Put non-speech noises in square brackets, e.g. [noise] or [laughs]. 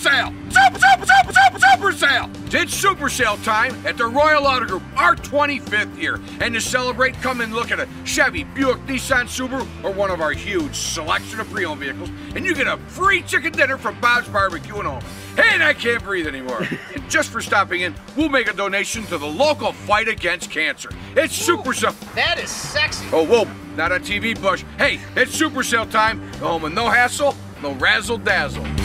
sale! Super, super, super, super, super sale! It's super sale time at the Royal Auto Group, our 25th year. And to celebrate, come and look at a Chevy, Buick, Nissan, Subaru, or one of our huge selection of pre-owned vehicles, and you get a free chicken dinner from Bob's Barbecue and Home. And I can't breathe anymore. [laughs] and just for stopping in, we'll make a donation to the local fight against cancer. It's super sale. That is sexy. Oh, whoa, not on TV, Bush. Hey, it's super sale time. Home and no hassle, no razzle dazzle.